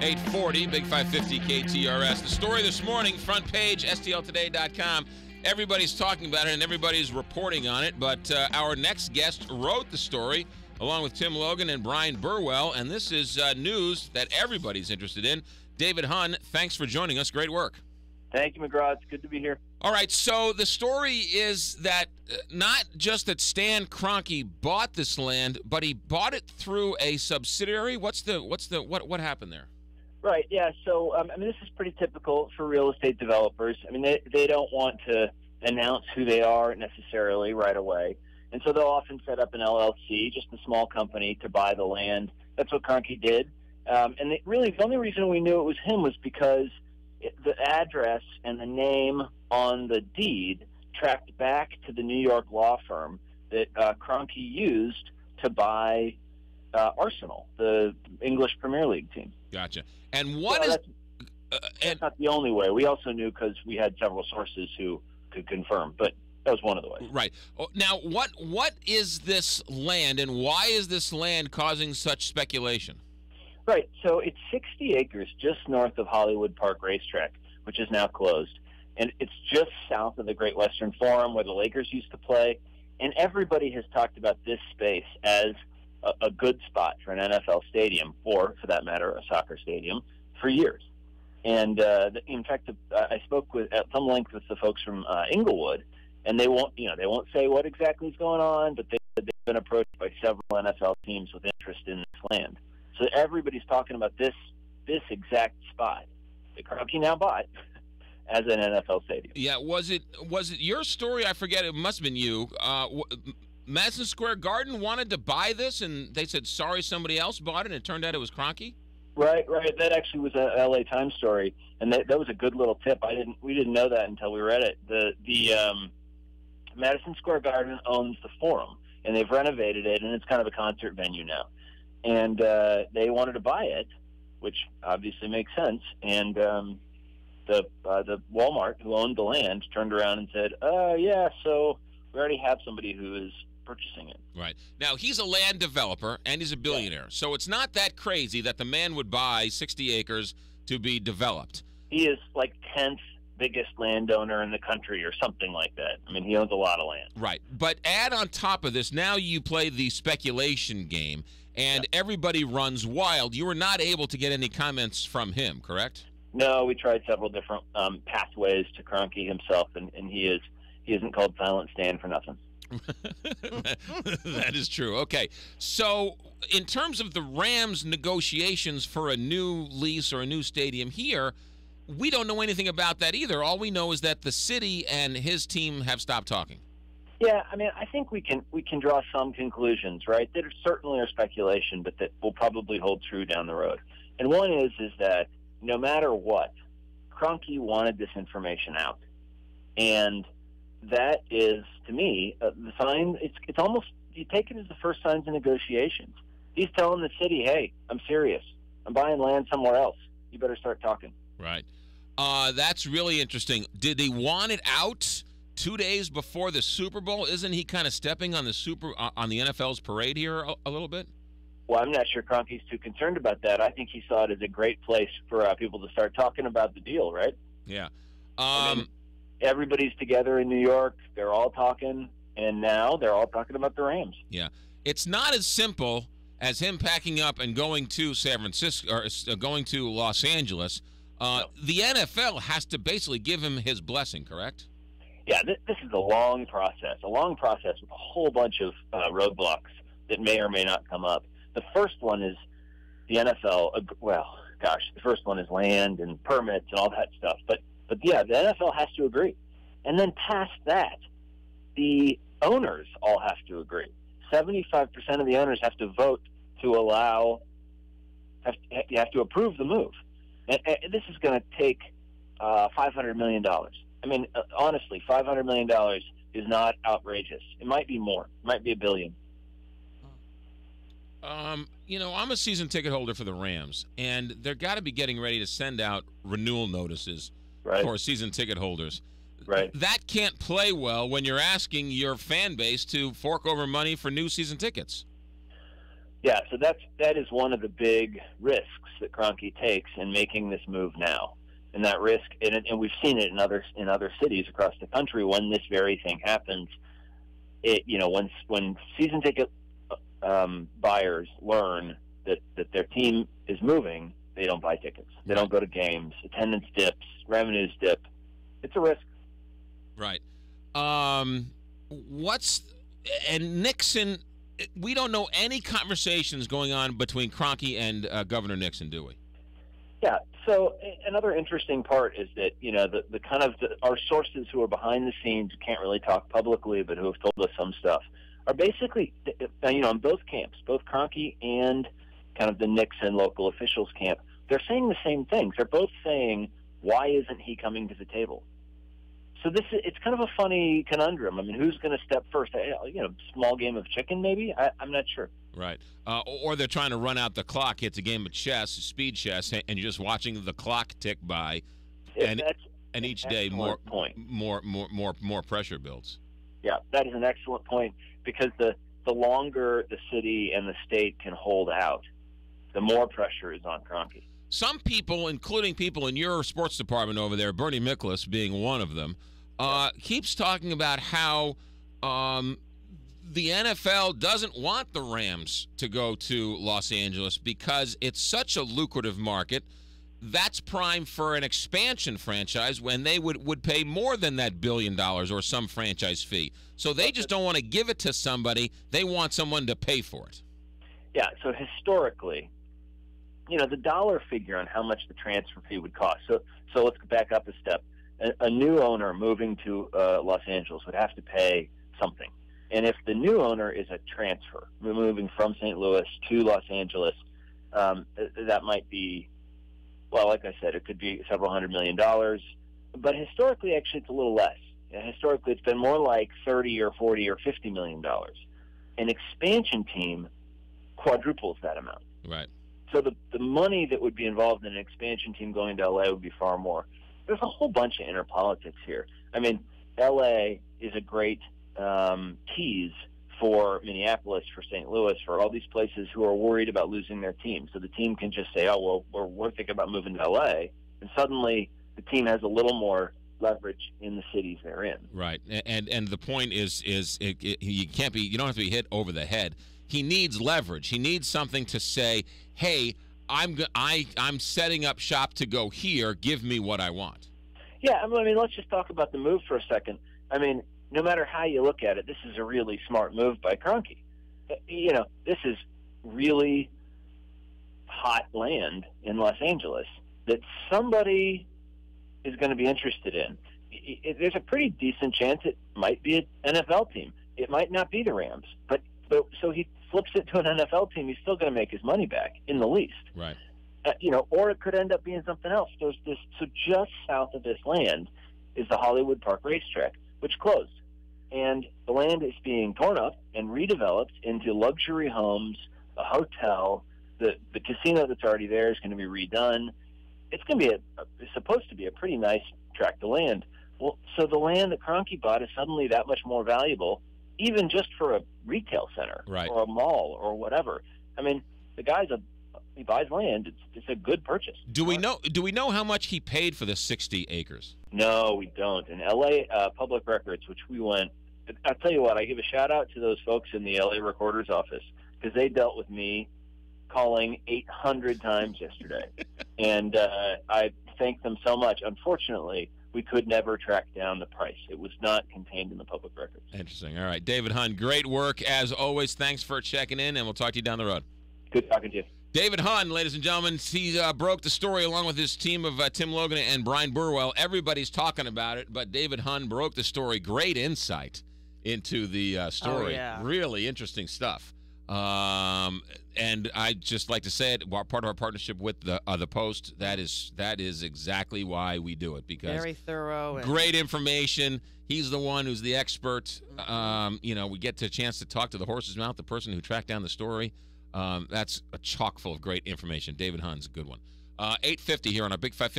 840, Big 550 KTRS. The story this morning, front page, STLtoday.com. Everybody's talking about it and everybody's reporting on it, but uh, our next guest wrote the story along with Tim Logan and Bryan Burwell, and this is uh, news that everybody's interested in. David Hunn, thanks for joining us. Great work. Thank you, McGraw. It's good to be here. All right, so the story is that uh, not just that Stan Kroenke bought this land, but he bought it through a subsidiary. What's the what's the what what happened there? Right. Yeah. So um, I mean, this is pretty typical for real estate developers. I mean, they they don't want to announce who they are necessarily right away, and so they'll often set up an LLC, just a small company, to buy the land. That's what Kroenke did. Um, and they, really, the only reason we knew it was him was because it, the address and the name on the deed tracked back to the New York law firm that uh, Kroenke used to buy uh, Arsenal, the English Premier League team. Gotcha. And what Well, is? that's, uh, that's not the only way. We also knew because we had several sources who could confirm, but that was one of the ways. right Oh, now, what what is this land, and why is this land causing such speculation? Right. So it's 60 acres just north of Hollywood Park Racetrack, which is now closed. And it's just south of the Great Western Forum where the Lakers used to play. And everybody has talked about this space as a, a good spot for an NFL stadium, or for that matter, a soccer stadium, for years. And uh, in fact, I spoke with at some length with the folks from uh, Inglewood, and they won't, you know, they won't say what exactly is going on, but they, they've been approached by several NFL teams with interest in this land. So everybody's talking about this this exact spot that Kroenke now bought as an NFL stadium. Yeah, was it was it your story? I forget. It must have been you. Uh, Madison Square Garden wanted to buy this, and they said sorry, somebody else bought it. and It turned out it was Kroenke. Right, right. That actually was a LA Times story, and that, that was a good little tip. I didn't we didn't know that until we read it. The the um, Madison Square Garden owns the Forum, and they've renovated it, and it's kind of a concert venue now. And uh, they wanted to buy it, which obviously makes sense. And um, the uh, the Walmart who owned the land turned around and said, "Uh, yeah, so we already have somebody who is purchasing it." Right now, he's a land developer and he's a billionaire, so it's not that crazy that the man would buy 60 acres to be developed. he is like tenth biggest landowner in the country or something like that. I mean, he owns a lot of land. Right. But add on top of this, now you play the speculation game, and everybody runs wild. You were not able to get any comments from him, correct? No, we tried several different um, pathways to Kroenke himself, and, and he is he isn't called Silent Stan for nothing. that is true. Okay. So, in terms of the Rams' negotiations for a new lease or a new stadium here, we don't know anything about that either. All we know is that the city and his team have stopped talking. Yeah, I mean, I think we can we can draw some conclusions, right? That certainly are speculation, but that will probably hold true down the road. And one is is that no matter what, Kroenke wanted this information out, and that is to me uh, the sign. It's it's almost you take it as the first signs of negotiations. He's telling the city, "Hey, I'm serious. I'm buying land somewhere else. You better start talking." Right. Uh, that's really interesting. Did he want it out two days before the Super Bowl? Isn't he kind of stepping on the super uh, on the NFL's parade here a, a little bit? Well, I'm not sure Kroenke's too concerned about that. I think he saw it as a great place for uh, people to start talking about the deal, right? Yeah. Um, Everybody's together in New York. They're all talking, and now they're all talking about the Rams. yeah. It's not as simple as him packing up and going to San Francisco or uh, going to Los Angeles. Uh, The NFL has to basically give him his blessing, correct? Yeah, th- this is a long process, a long process with a whole bunch of uh, roadblocks that may or may not come up. The first one is the NFL. Well, gosh, the first one is land and permits and all that stuff. But but yeah, the NFL has to agree, and then past that, the owners all have to agree. Seventy-five percent of the owners have to vote to allow. Have you have to approve the move, and, and this is going to take uh, five hundred million dollars. I mean, uh, honestly, five hundred million dollars is not outrageous. It might be more. It might be a billion. Um, you know, I'm a season ticket holder for the Rams, and they're got to be getting ready to send out renewal notices Right. for season ticket holders. Right. That can't play well when you're asking your fan base to fork over money for new season tickets. Yeah. So that's that is one of the big risks that Kroenke takes in making this move now. And that risk, and, and we've seen it in other in other cities across the country when this very thing happens. It you know when when season ticket um, buyers learn that that their team is moving, they don't buy tickets. They don't go to games. Attendance dips, revenues dip. It's a risk. Right. Um, what's and Nixon? We don't know any conversations going on between Kroenke and uh, Governor Nixon, do we? Yeah. So another interesting part is that you know the, the kind of the, our sources who are behind the scenes can't really talk publicly, but who have told us some stuff are basically you know in both camps, both Kroenke and kind of the Nixon local officials camp. They're saying the same things. They're both saying, "Why isn't he coming to the table?" So this is, it's kind of a funny conundrum. I mean, who's going to step first? You know, small game of chicken, maybe. I, am not sure. Right. Uh, or they're trying to run out the clock. It's a game of chess, speed chess, and you're just watching the clock tick by, and and each day more point. more more more more pressure builds. Yeah, that is an excellent point because the the longer the city and the state can hold out, the more pressure is on Kroenke. Some people, including people in your sports department over there, Bernie Miklasz being one of them, uh, keeps talking about how um, the NFL doesn't want the Rams to go to Los Angeles because it's such a lucrative market. That's prime for an expansion franchise when they would, would pay more than that billion dollars or some franchise fee. So they just don't want to give it to somebody. They want someone to pay for it. Yeah, so historically, you know, the dollar figure on how much the transfer fee would cost. So, so let's go back up a step. A, a new owner moving to uh, Los Angeles would have to pay something. And if the new owner is a transfer, moving from St. Louis to Los Angeles, um, that might be, well, like I said, it could be several hundred million dollars. But historically, actually, it's a little less. Historically, it's been more like 30 or 40 or 50 million dollars. An expansion team quadruples that amount. Right so the the money that would be involved in an expansion team going to LA would be far more. There's a whole bunch of inner politics here. I mean, LA is a great um, tease for Minneapolis, for St. Louis, for all these places who are worried about losing their team. So the team can just say, "Oh well, we're, we're thinking about moving to LA," and suddenly the team has a little more leverage in the cities they're in. Right, and and the point is is it, it, you can't be you don't have to be hit over the head he needs leverage. He needs something to say, "Hey, I'm I I'm setting up shop to go here. Give me what I want." Yeah, I mean, let's just talk about the move for a second. I mean, no matter how you look at it, this is a really smart move by Kroenke. Uh, you know, this is really hot land in Los Angeles that somebody is going to be interested in. There's a pretty decent chance it might be an NFL team. It might not be the Rams, but, but so he flips it to an NFL team, he's still going to make his money back in the least. Right. Uh, you know, or it could end up being something else. There's this. So just south of this land is the Hollywood Park racetrack, which closed, and the land is being torn up and redeveloped into luxury homes, a hotel. The the casino that's already there is going to be redone. It's going to be a, it's supposed to be a pretty nice tract of land. Well, so the land that Kroenke bought is suddenly that much more valuable even just for a retail center right. or a mall or whatever. I mean, the guy's a he buys land. It's it's a good purchase. Do we know? Do we know how much he paid for the sixty acres? No, we don't. In L.A. Uh, Public Records, which we went, I'll tell you what. I give a shout out to those folks in the L.A. Recorder's office because they dealt with me calling 800 times yesterday, and uh, I thank them so much. Unfortunately, we could never track down the price. It was not contained in the public records. Interesting. All right. David Hunn, great work as always. Thanks for checking in, and we'll talk to you down the road. Good talking to you. David Hunn, ladies and gentlemen, he uh, broke the story along with his team of uh, Tim Logan and Bryan Burwell. Everybody's talking about it, but David Hunn broke the story. Great insight into the uh, story. Oh, yeah. Really interesting stuff. Um, and I just like to say it. Part of our partnership with the uh, the Post. That is that is exactly why we do it because very thorough, and- great information. He's the one who's the expert. Um, you know, we get a chance to talk to the horse's mouth, the person who tracked down the story. Um, that's a chock full of great information. David Hunn's a good one. Uh, 850 here on our Big 550.